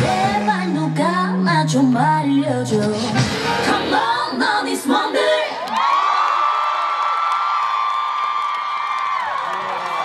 제발 누가 나좀 알려줘 Come on, on this one